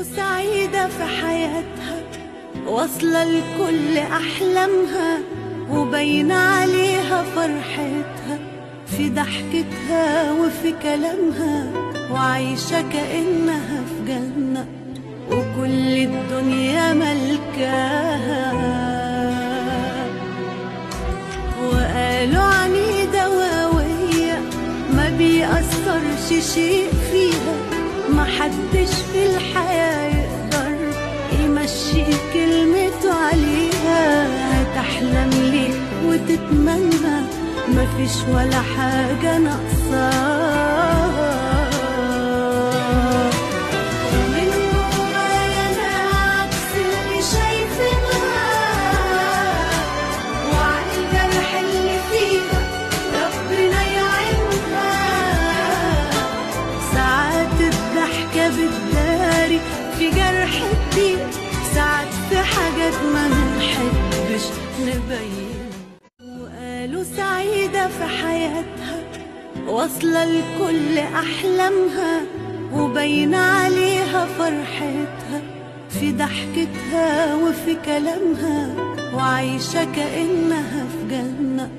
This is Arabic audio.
وقالوا سعيدة في حياتها واصلة لكل أحلامها وباين عليها فرحتها في ضحكتها وفي كلامها وعايشة كأنها في جنة وكل الدنيا ملكاها. وقالوا عنيدة وقوية ما بيأثرش شيء فيها ما حدش ربنا يعينها. ساعات الضحكة بتداري في جرح كتير ساعات في حاجات ما نحبش سعيدة في حياتها واصلة لكل أحلامها وباين عليها فرحتها في ضحكتها وفي كلامها وعايشة كأنها في جنة.